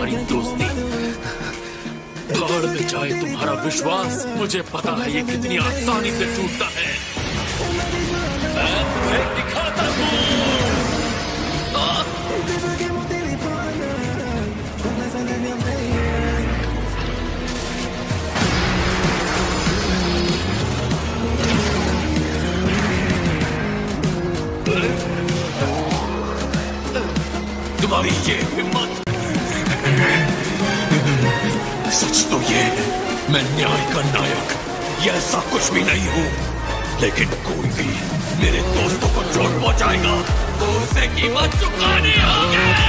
तुम्हारी दोस्ती। भाड़ में जाए तुम्हारा विश्वास, मुझे पता है ये कितनी आसानी से टूटता है। हूँ। तुम्हारी ये हिम्मत सच तो ये है मैं न्याय का नायक ये ऐसा कुछ भी नहीं हूँ। लेकिन कोई भी मेरे दोस्तों को चोट पहुंचाएगा तो उसे कीमत चुकानी होगी।